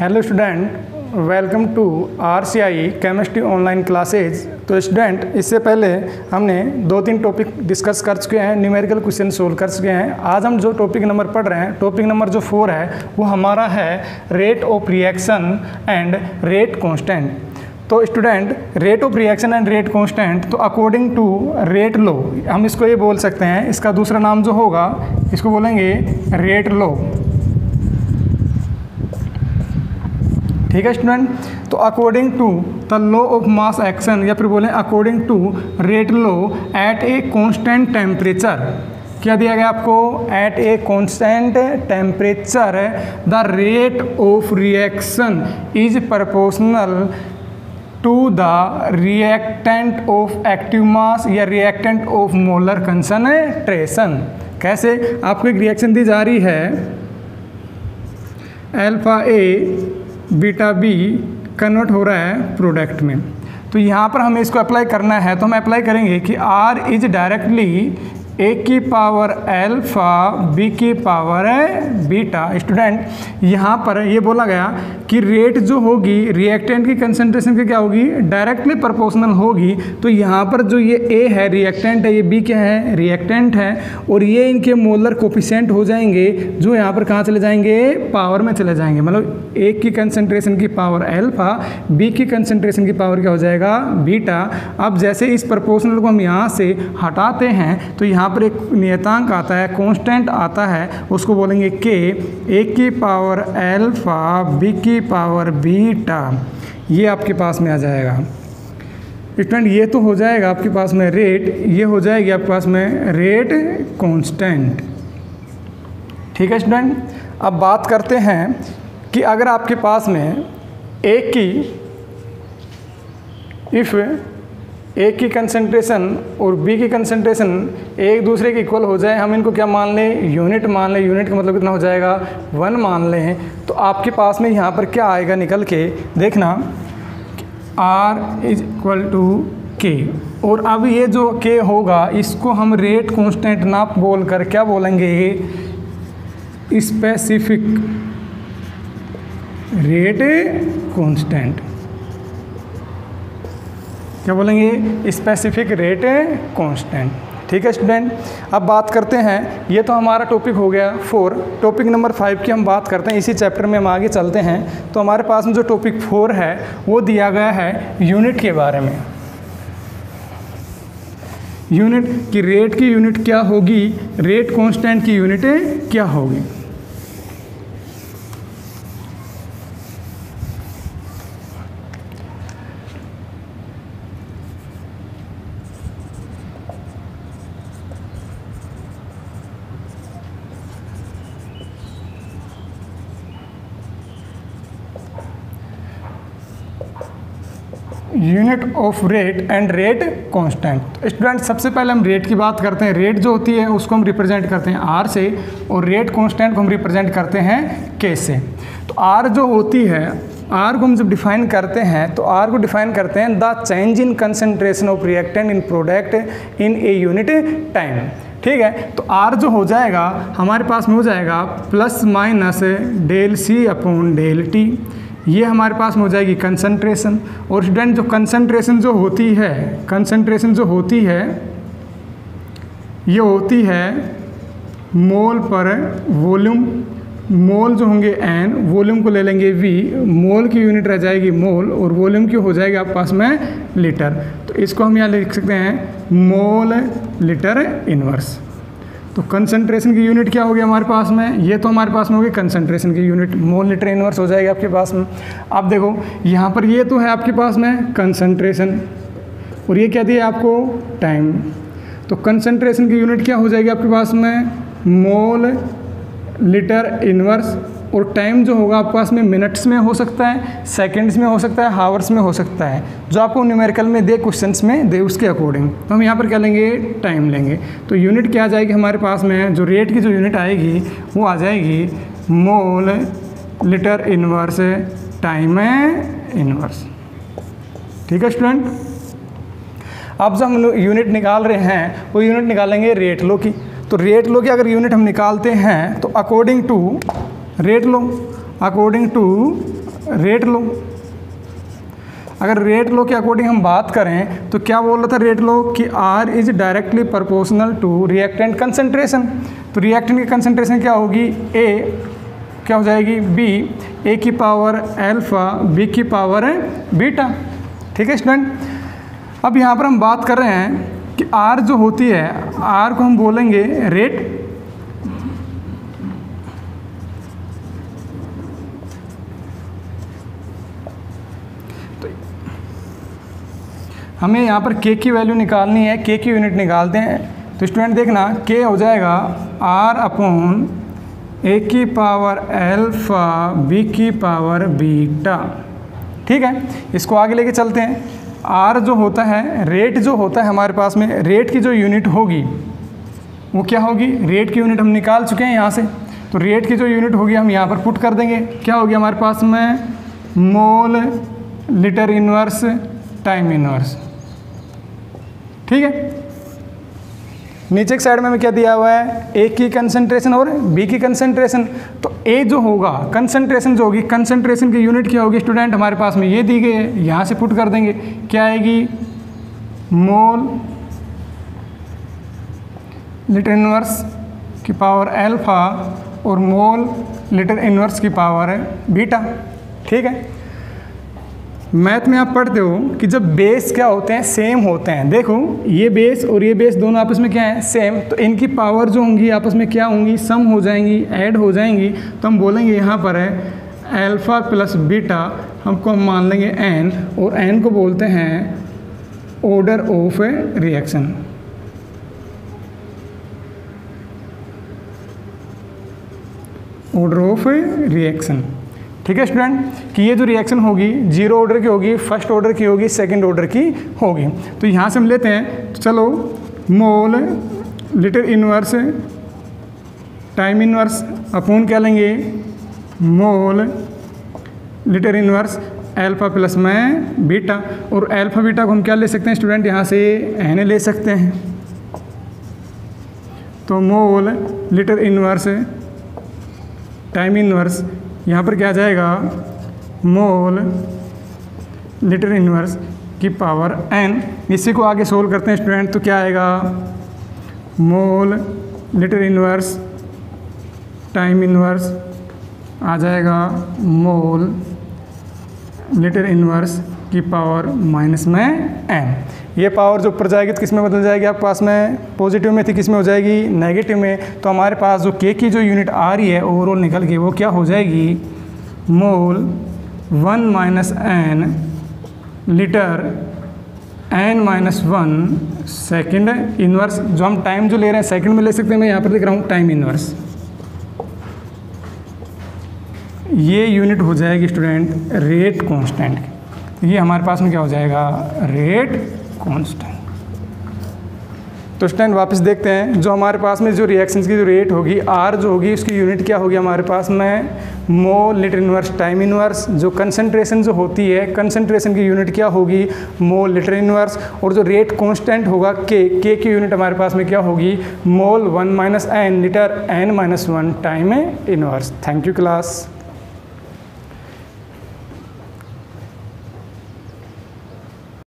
Hello student welcome to R C I chemistry online classes तो student इससे पहले हमने दो तीन टॉपिक डिस्कस कर चुके हैं न्यूमेरिकल क्वेश्चन सोल्व कर चुके हैं। आज हम जो टॉपिक नंबर पढ़ रहे हैं टॉपिक नंबर जो फोर है, वो हमारा है rate of reaction and rate constant तो student rate of reaction and rate constant तो अकॉर्डिंग टू रेट लो हम इसको ये बोल सकते हैं। इसका दूसरा नाम जो होगा, इसको बोलेंगे रेट लो ठीक है स्टूडेंट? तो according to the law of mass action या फिर बोलें according to rate law at a constant temperature क्या दिया गया आपको? At a constant temperature the rate of reaction is proportional to the reactant of active mass या reactant of molar concentration कैसे? आपको एक रिएक्शन दी जा रही है alpha A beta B convert हो रहा है प्रोडक्ट में। तो यहाँ पर हमें इसको अप्लाई करना है तो हम अप्लाई करेंगे कि आर इज़ डायरेक्टली ए की पावर एल्फा बी की पावर है बीटा स्टूडेंट यहाँ पर ये बोला गया कि रेट जो होगी रिएक्टेंट की कंसंट्रेशन की क्या होगी? डायरेक्टली प्रोपोर्शनल होगी। तो यहाँ पर जो ये ए है रिएक्टेंट है, ये बी क्या है? रिएक्टेंट है। और ये इनके मोलर कोफिशेंट हो जाएँगे, जो यहाँ पर कहाँ चले जाएँगे? पावर में चले जाएँगे। मतलब ए की कंसनट्रेशन की पावर एल्फा बी की कंसनट्रेशन की पावर क्या हो जाएगा? बीटा अब जैसे इस प्रपोर्शनल को हम यहाँ से हटाते हैं तो यहाँ पर एक नियतांक आता है कांस्टेंट आता है, उसको बोलेंगे के ए की पावर एल्फा बी की पावर बीटा ये आपके पास में आ जाएगा। स्टूडेंट ये तो हो जाएगा आपके पास में रेट ये हो जाएगी आपके पास में रेट कांस्टेंट ठीक है स्टूडेंट अब बात करते हैं कि अगर आपके पास में एक की इफ़ ए की कंसंट्रेशन और बी की कंसंट्रेशन एक दूसरे के इक्वल हो जाए। हम इनको क्या मान लें? यूनिट मान लें। यूनिट का मतलब कितना हो जाएगा? वन मान लें। तो आपके पास में यहाँ पर क्या आएगा निकल के? देखना। आर इज़ इक्वल टू के और अब ये जो के होगा, इसको हम रेट कांस्टेंट ना बोल कर क्या बोलेंगे? स्पेसिफिक रेट कांस्टेंट क्या बोलेंगे? स्पेसिफिक रेट कांस्टेंट ठीक है स्टूडेंट अब बात करते हैं। ये तो हमारा टॉपिक हो गया फोर टॉपिक नंबर फाइव की हम बात करते हैं। इसी चैप्टर में हम आगे चलते हैं। तो हमारे पास में जो टॉपिक फोर है, वो दिया गया है यूनिट के बारे में। यूनिट की रेट की यूनिट क्या होगी? रेट कांस्टेंट की यूनिट क्या होगी? Unit of rate and rate constant. Student सबसे पहले हम रेट की बात करते हैं। रेट जो होती है, उसको हम रिप्रेजेंट करते हैं आर से और रेट कांस्टेंट को हम रिप्रेजेंट करते हैं के से। तो आर जो होती है आर को हम जब डिफाइन करते हैं तो आर को डिफाइन करते हैं the change in concentration of reactant in product in a unit time ठीक है? तो आर जो हो जाएगा, हमारे पास में हो जाएगा plus minus del C upon del T ये हमारे पास में हो जाएगी कंसंट्रेशन और स्टूडेंट जो कंसंट्रेशन जो होती है कंसंट्रेशन जो होती है, ये होती है मोल पर वॉल्यूम मोल जो होंगे एन वॉल्यूम को ले लेंगे वी मोल की यूनिट रह जाएगी मोल और वॉल्यूम की हो जाएगी आपके पास में लीटर तो इसको हम यहाँ लिख सकते हैं मोल लीटर इनवर्स तो कंसंट्रेशन की यूनिट क्या होगी हमारे पास में? ये तो हमारे पास में होगी कंसंट्रेशन की यूनिट मोल लीटर इनवर्स हो जाएगी आपके पास में। आप देखो, यहाँ पर ये तो है आपके पास में कंसंट्रेशन और ये क्या दिया आपको? टाइम तो कंसंट्रेशन की यूनिट क्या हो जाएगी आपके पास में? मोल लीटर इनवर्स और टाइम जो होगा आपके पास में मिनट्स में हो सकता है सेकंड्स में हो सकता है हावर्स में हो सकता है। जो आपको न्यूमेरिकल में दे क्वेश्चंस में दे, उसके अकॉर्डिंग तो हम यहाँ पर क्या लेंगे? टाइम लेंगे। तो यूनिट क्या आ जाएगी हमारे पास में? जो रेट की जो यूनिट आएगी, वो आ जाएगी mole litre inverse time inverse ठीक है स्टूडेंट अब जो हम यूनिट निकाल रहे हैं, वो यूनिट निकालेंगे रेट लो की। तो रेट लो की अगर यूनिट हम निकालते हैं तो according to rate law according to rate law. अगर रेट लो के अकॉर्डिंग हम बात करें तो क्या बोल रहा था रेट लो कि R is directly proportional to reactant concentration तो रिएक्टेंट की कंसनट्रेशन क्या होगी? ए क्या हो जाएगी? बी ए की पावर एल्फा बी की पावर है बीटा ठीक है स्टूडेंट अब यहाँ पर हम बात कर रहे हैं कि आर जो होती है आर को हम बोलेंगे रेट हमें यहाँ पर के की वैल्यू निकालनी है के की यूनिट निकालते हैं। तो स्टूडेंट देखना के हो जाएगा आर अपॉन ए की पावर एल्फा बी की पावर बीटा ठीक है? इसको आगे लेके चलते हैं। आर जो होता है रेट जो होता है हमारे पास में रेट की जो यूनिट होगी, वो क्या होगी? रेट की यूनिट हम निकाल चुके हैं यहाँ से। तो रेट की जो यूनिट होगी हम यहाँ पर पुट कर देंगे। क्या होगी हमारे पास में? Mole litre inverse time inverse ठीक है? नीचे की साइड में क्या दिया हुआ है? ए की कंसंट्रेशन और बी की कंसंट्रेशन तो ए जो होगा कंसंट्रेशन जो होगी कंसंट्रेशन की यूनिट क्या होगी स्टूडेंट हमारे पास में? ये दी गई है। यहाँ से पुट कर देंगे। क्या आएगी? मोल लीटर इनवर्स की पावर एल्फा और मोल लीटर इनवर्स की पावर है बीटा ठीक है? मैथ में आप पढ़ते हो कि जब बेस क्या होते हैं सेम होते हैं। देखो, ये बेस और ये बेस दोनों आपस में क्या है? सेम तो इनकी पावर जो होंगी, आपस में क्या होंगी? सम हो जाएँगी ऐड हो जाएँगी। तो हम बोलेंगे यहाँ पर है एल्फ़ा प्लस बीटा हमको हम मान लेंगे एन और एन को बोलते हैं order of a reaction order of a reaction ठीक है स्टूडेंट कि ये जो रिएक्शन होगी ज़ीरो ऑर्डर की होगी फ़र्स्ट ऑर्डर की होगी सेकंड ऑर्डर की होगी। तो यहाँ से हम लेते हैं तो चलो, mole litre inverse time inverse upon क्या लेंगे? Mole litre inverse alpha plus में बीटा और एल्फा बीटा को हम क्या ले सकते हैं स्टूडेंट यहाँ से एन ले सकते हैं। तो mole litre inverse time inverse यहाँ पर क्या जाएगा? मोल लिटर इनवर्स की पावर एन। इसी को आगे सोल्व करते हैं स्टूडेंट तो क्या आएगा? Mole litre inverse time inverse आ जाएगा मोल लिटर इनवर्स की पावर माइनस में एन। ये पावर जो ऊपर जाएगी तो किसमें बदल जाएगी? आपके पास में पॉजिटिव में थी, किसमें हो जाएगी? नेगेटिव में। तो हमारे पास जो के की जो यूनिट आ रही है ओवरऑल निकल के, वो क्या हो जाएगी? Mole one minus N litre N minus one second inverse. जो हम टाइम जो ले रहे हैं सेकेंड में ले सकते हैं। मैं यहाँ पर लिख रहा हूँ टाइम इनवर्स ये यूनिट हो जाएगी स्टूडेंट रेट कांस्टेंट ये हमारे पास में क्या हो जाएगा? रेट कांस्टेंट तो स्टूडेंट वापस देखते हैं, जो हमारे पास में जो रिएक्शंस की जो रेट होगी आर जो होगी, उसकी यूनिट क्या होगी हमारे पास में? Mole litre inverse time inverse जो कंसंट्रेशन जो होती है कंसंट्रेशन की यूनिट क्या होगी? मोल लीटर इनवर्स और जो रेट कांस्टेंट होगा के के की यूनिट हमारे पास में क्या होगी? Mole one minus N litre N minus one time inverse thank you class